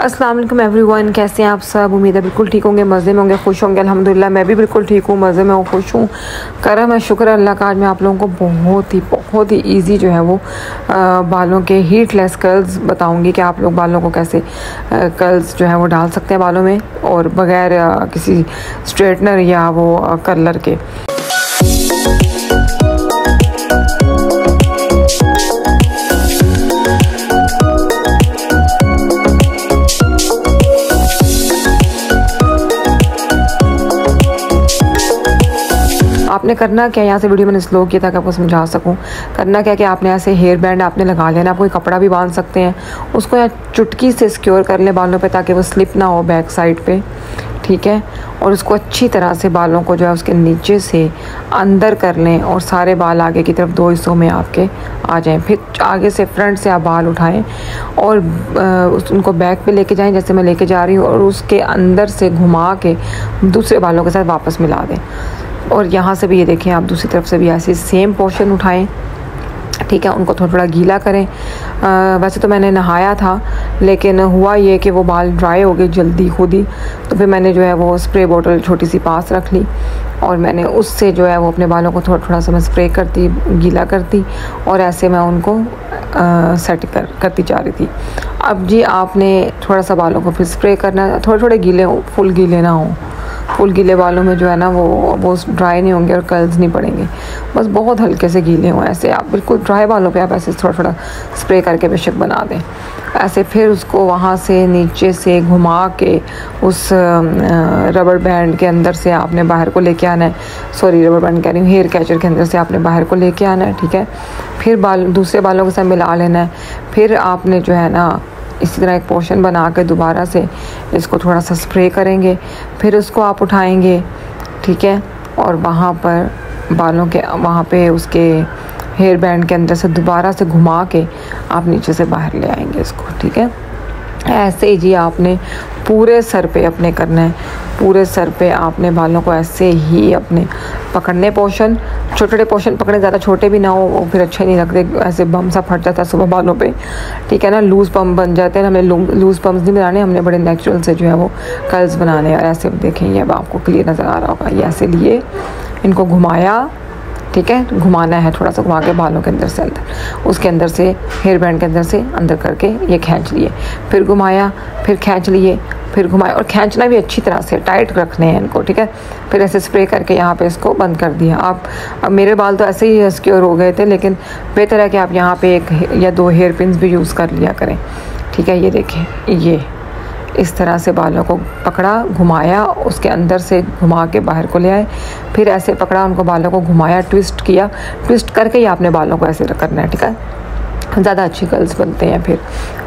अस्सलाम वालेकुम एवरीवन कैसे हैं आप सब? उम्मीद है बिल्कुल ठीक होंगे मज़े में होंगे खुश होंगे अल्हम्दुलिल्लाह मैं भी बिल्कुल ठीक हूँ मज़े में हूँ खुश हूँ। करम है शुक्र अल्लाह का आज मैं आप लोगों को बहुत ही बहुत ही इजी जो है वो आ, बालों के हीट लेस कर्ल्स बताऊँगी कि आप लोग बालों को कैसे कर्ल्स जो है वो डाल सकते हैं बालों में और बग़ैर किसी स्ट्रेटनर या वो कलर के। आपने करना क्या? यहाँ से वीडियो मैंने स्लो किया ताकि आपको समझा सकूँ। करना क्या कि आपने ऐसे हेयर बैंड आपने लगा लेना आप कोई कपड़ा भी बाँध सकते हैं। उसको यहाँ चुटकी से सिक्योर कर लें बालों पे ताकि वो स्लिप ना हो बैक साइड पे। ठीक है? और उसको अच्छी तरह से बालों को जो है उसके नीचे से अंदर कर लें और सारे बाल आगे की तरफ़ दो हिस्सों में आपके आ जाएँ। फिर आगे से फ्रंट से आप बाल उठाएँ और उनको बैक पे लेके जाएँ, जैसे मैं लेके जा रही हूँ, और उसके अंदर से घुमा के दूसरे बालों के साथ वापस मिला दें। और यहाँ से भी ये देखें आप दूसरी तरफ़ से भी ऐसे सेम पोर्शन उठाएँ। ठीक है उनको थोड़ा थोड़ा गीला करें। आ, वैसे तो मैंने नहाया था लेकिन हुआ ये कि वो बाल ड्राई हो गए जल्दी खुद ही। तो फिर मैंने जो है वो स्प्रे बोतल छोटी सी पास रख ली और मैंने उससे जो है वो अपने बालों को थोड़ा थोड़ा सा मैं स्प्रे करती गीला करती और ऐसे मैं उनको आ, सेट कर करती जा रही थी। अब जी आपने थोड़ा सा बालों को फिर स्प्रे करना थोड़े थोड़े गीले फुल गीले ना हो। फुल गीले बालों में जो है ना, वो वो ड्राई नहीं होंगे और कर्ल्स नहीं पड़ेंगे। बस बहुत हल्के से गीले हों ऐसे आप, बिल्कुल ड्राई बालों पे आप ऐसे थोड़ा थोड़ा स्प्रे करके बेशक बना दें। ऐसे फिर उसको वहाँ से नीचे से घुमा के उस रबर बैंड के अंदर से आपने बाहर को लेके आना है। सॉरी रबर बैंड कह रही हूँ हेयर कैचर के अंदर से आपने बाहर को लेके आना है, ठीक है? फिर बाल, दूसरे बालों के साथ मिला लेना है। फिर आपने जो है ना इसी तरह एक पोर्शन बना कर दोबारा से इसको थोड़ा सा स्प्रे करेंगे, फिर उसको आप उठाएँगे, ठीक है? और वहाँ पर बालों के, वहाँ पे उसके हेयर बैंड के अंदर से दोबारा से घुमा के आप नीचे से बाहर ले आएँगे इसको, ठीक है? ऐसे ही जी आपने पूरे सर पे अपने करना है। पूरे सर पे आपने बालों को ऐसे ही अपने पकड़ने पोर्शन छोटे छोटे पोर्शन पकड़ने, ज़्यादा छोटे भी ना हो, वो फिर अच्छे नहीं लगते, ऐसे बम सा फट जाता है सुबह बालों पे। ठीक है ना लूज़ पम्प बन जाते हैं, हमें लूज़ पम्प नहीं बनाने, हमने बड़े नेचुरल से जो है वो कर्ल्स बनाने और ऐसे देखें, ये अब आपको क्लियर नज़र आ रहा होगा, ये ऐसे लिए इनको घुमाया ठीक है? घुमाना है, थोड़ा सा घुमा के बालों के अंदर से अंदर। उसके अंदर से हेयर बैंड के अंदर से अंदर करके ये खींच लिए। फिर घुमाया, फिर खींच लिए, फिर घुमाया। और खींचना भी अच्छी तरह से टाइट रखने हैं इनको, ठीक है? फिर ऐसे स्प्रे करके यहाँ पे इसको बंद कर दिया। आप, अब मेरे बाल तो ऐसे ही सिक्योर हो गए थे, लेकिन बेहतर है कि आप यहाँ पे एक या दो हेयर पिन भी यूज़ कर लिया करें। ठीक है? ये देखें ये। इस तरह से बालों को पकड़ा, घुमाया, उसके अंदर से घुमा के बाहर को ले आए। फिर ऐसे पकड़ा, उनको बालों को घुमाया ट्विस्ट किया। ट्विस्ट करके ही आपने बालों को ऐसे करना है, ठीक है? ज़्यादा अच्छी गर्ल्स बनते हैं फिर।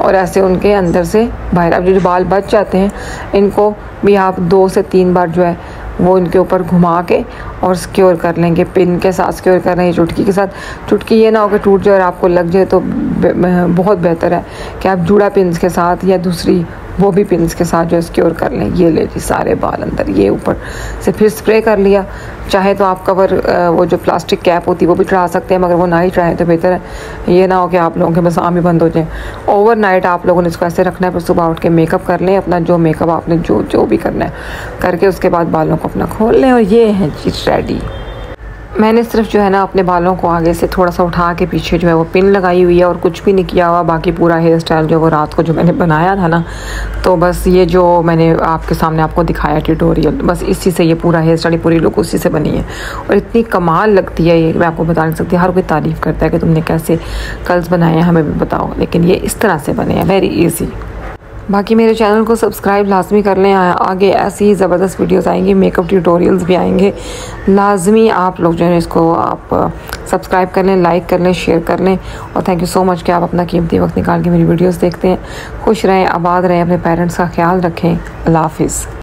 और ऐसे उनके अंदर से बाहर, अब जो बाल बच जाते हैं, इनको भी आप दो से तीन बार जो है, वो इनके ऊपर घुमा के और सिक्योर कर लेंगे। पिन के साथ सिक्योर कर रहे हैं, चुटकी के साथ। चुटकी ये ना हो कि टूट जाए और आपको लग जाए तो बहुत बेहतर है कि आप जुड़ा पिन के साथ या दूसरी वो भी पिंस के साथ जो है स्क्योर कर लें। ये ले जी सारे बाल अंदर, ये ऊपर से फिर स्प्रे कर लिया। चाहे तो आप कवर वो जो प्लास्टिक कैप होती है, वो भी चढ़ा सकते हैं, मगर वो ना ही चढ़ाएँ तो बेहतर है। ये ना हो कि आप लोगों के बस आम ही बंद हो जाए। ओवर नाइट आप लोगों ने इसको ऐसे रखना है, फिर सुबह उठ के मेकअप कर लें, अपना जो मेकअप आपने जो जो भी करना है, करके उसके बाद बालों को अपना खोल लें और ये है चीज़ रेडी मैंने सिर्फ़ जो है ना अपने बालों को आगे से थोड़ा सा उठा के पीछे जो है वो पिन लगाई हुई है और कुछ भी नहीं किया हुआ, बाकी पूरा हेयर स्टाइल जो वो रात को जो मैंने बनाया था ना तो बस ये जो मैंने आपके सामने आपको दिखाया ट्यूटोरियल बस इसी से ये पूरा हेयर स्टाइल पूरी लुक उसी से बनी है। और इतनी कमाल लगती है ये, मैं आपको बता नहीं सकती, हर कोई तारीफ़ करता है कि तुमने कैसे कल्स बनाए हैं, हमें भी बताओ, लेकिन ये इस तरह से बने हैं वेरी ईजी बाकी मेरे चैनल को सब्सक्राइब लाजमी कर लें। आगे ऐसी ही ज़बरदस्त वीडियोस आएँगी मेकअप ट्यूटोरियल्स भी आएँगे। लाजमी आप लोग जो है इसको आप सब्सक्राइब कर लें लाइक कर लें शेयर कर लें। और थैंक यू सो मच कि आप अपना कीमती वक्त निकाल के मेरी वीडियोस देखते हैं। खुश रहें, आबाद रहें, अपने पेरेंट्स का ख्याल रखें। अल्लाह हाफिज़।